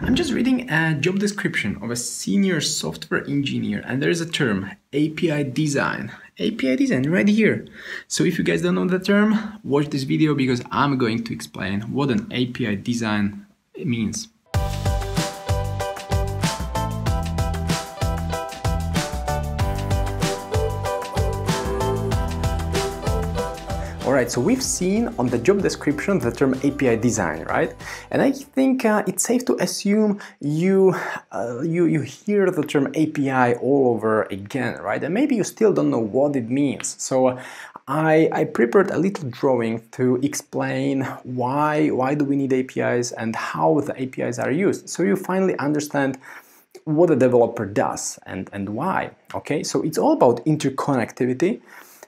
I'm just reading a job description of a senior software engineer and there's a term API design. API design right here. So if you guys don't know the term, watch this video because I'm going to explain what an API design means. Alright, so we've seen on the job description the term API design, right? And I think uh, it's safe to assume you, uh, you, you hear the term API all over again, right? And maybe you still don't know what it means. So uh, I, I prepared a little drawing to explain why, why do we need APIs and how the APIs are used. So you finally understand what a developer does and, and why, okay? So it's all about interconnectivity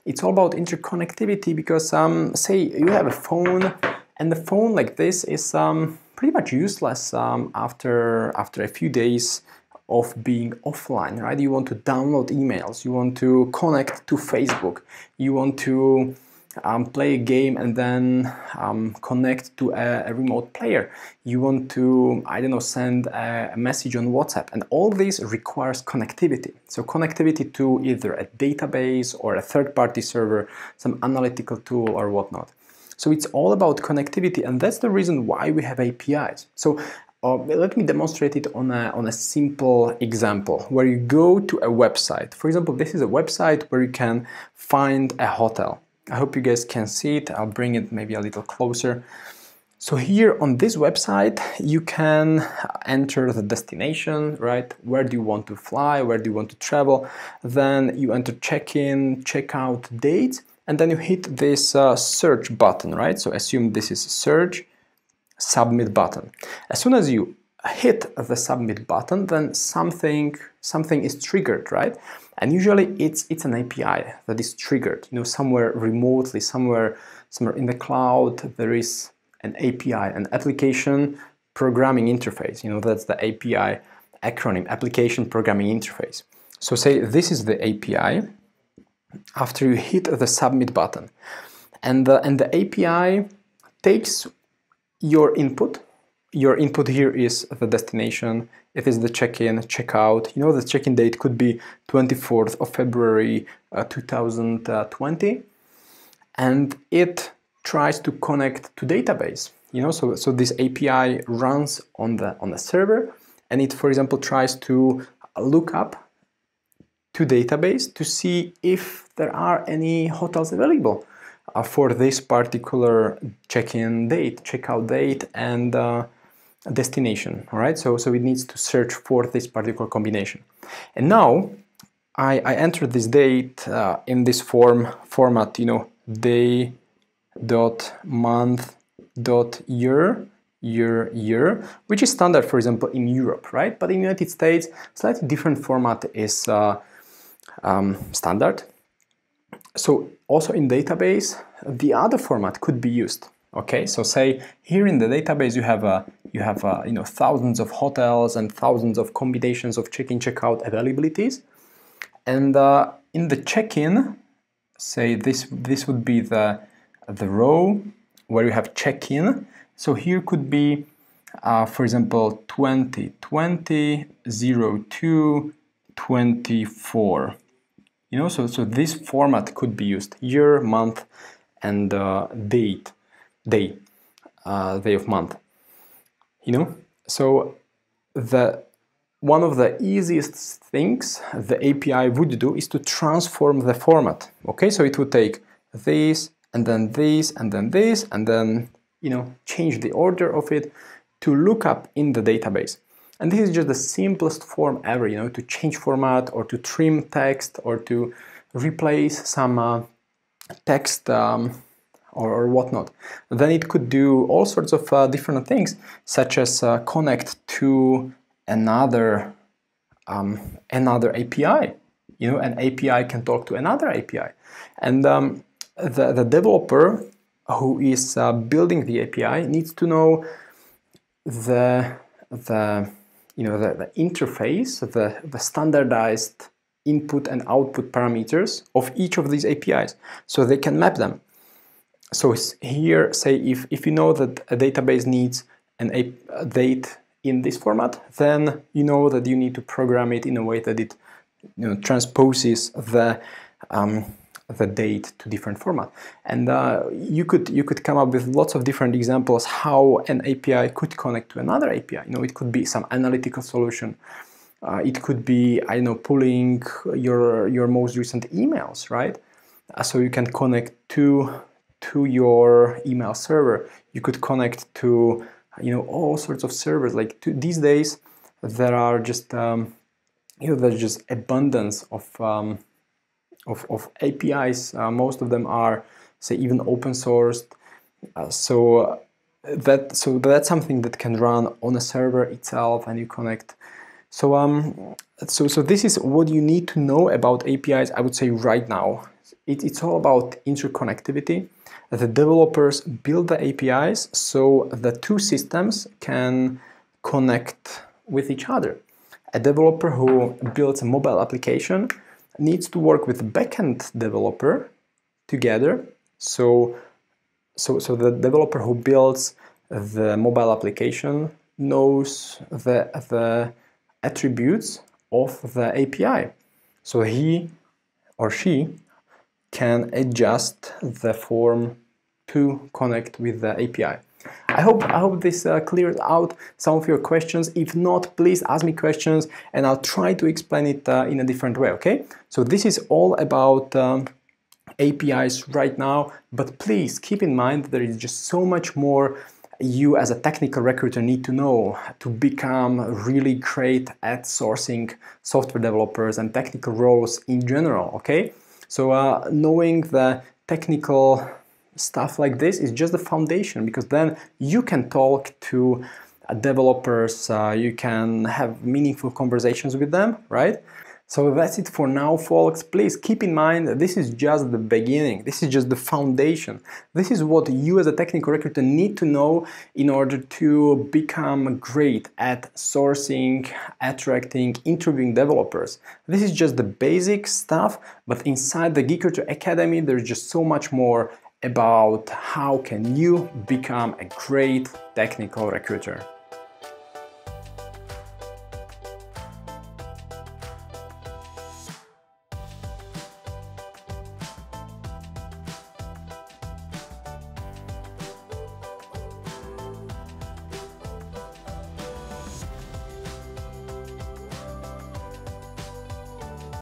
it's all about interconnectivity because um, say you have a phone and the phone like this is um, pretty much useless um, after after a few days of being offline right? You want to download emails you want to connect to Facebook you want to um, play a game and then um, connect to a, a, remote player. You want to, I don't know, send a, message on WhatsApp, and all this requires connectivity. So connectivity to either a database or a third-party server, some analytical tool or whatnot. So it's all about connectivity, and that's the reason why we have APIs. So uh, let me demonstrate it on a, on a simple example where you go to a website. For example, this is a website where you can find a hotel I hope you guys can see it. I'll bring it maybe a little closer. So here on this website, you can enter the destination, right? Where do you want to fly? Where do you want to travel? Then you enter check-in, check-out date, and then you hit this uh, search button, right? So assume this is search, submit button. As soon as you hit the submit button, then something something is triggered, right? And usually it's it's an API that is triggered. You know, somewhere remotely, somewhere somewhere in the cloud, there is an API, an application programming interface. You know, that's the API acronym, application programming interface. So say this is the API after you hit the submit button. And the, and the API takes your input your input here is the destination, it is the check-in, check-out. You know, the check-in date could be 24th of February uh, 2020. And it tries to connect to database. You know, so, so this API runs on the, on the server and it, for example, tries to look up to database to see if there are any hotels available uh, for this particular check-in date, check-out date, and uh, destination, all right? So, so it needs to search for this particular combination. And now I, I enter this date uh, in this form format, you know, day dot month dot year year year which is standard for example in Europe right but in United States slightly different format is uh, um, standard so also in database the other format could be used Okay, so say here in the database you have a you have a, you know thousands of hotels and thousands of combinations of check-in check-out availabilities, and uh, in the check-in, say this this would be the the row where you have check-in. So here could be, uh, for example, 2020 02 24. You know, so so this format could be used year, month, and uh, date day, uh, day of month. You know, so the one of the easiest things the API would do is to transform the format. Okay, so it would take this and then this and then this and then you know change the order of it to look up in the database. And this is just the simplest form ever, you know, to change format or to trim text or to replace some uh, text um, or, or whatnot. Then it could do all sorts of uh, different things, such as uh, connect to another um, another API. You know, an API can talk to another API, and um, the the developer who is uh, building the API needs to know the the you know the, the interface, the the standardized input and output parameters of each of these APIs, so they can map them so here, say if, if you know that a database needs an a, a date in this format, then you know that you need to program it in a way that it you know, transposes the um, the date to different format. And uh, you could you could come up with lots of different examples how an API could connect to another API. You know, it could be some analytical solution. Uh, it could be I know pulling your your most recent emails, right? Uh, so you can connect to to your email server. You could connect to you know all sorts of servers. Like to, these days, there are just um, you know there's just abundance of um, of, of APIs. Uh, most of them are say even open sourced. Uh, so that so that's something that can run on a server itself, and you connect. So um so so this is what you need to know about APIs. I would say right now. It, it's all about interconnectivity. The developers build the APIs so the two systems can connect with each other. A developer who builds a mobile application needs to work with the backend developer together. So, so, so the developer who builds the mobile application knows the, the attributes of the API. So he or she can adjust the form to connect with the API. I hope, I hope this uh, out some of your questions. If not, please ask me questions and I'll try to explain it uh, in a different way, okay? So this is all about um, APIs right now, but please keep in mind there is just so much more you as a technical recruiter need to know to become really great at sourcing software developers and technical roles in general, okay? So uh, knowing the technical stuff like this is just the foundation because then you can talk to developers, uh, you can have meaningful conversations with them, right? So that's it for now, folks. Please keep in mind that this is just the beginning. This is just the foundation. This is what you as a technical recruiter need to know in order to become great at sourcing, attracting, interviewing developers. This is just the basic stuff, but inside the Geek Recruiter Academy, there's just so much more about how can you become a great technical recruiter.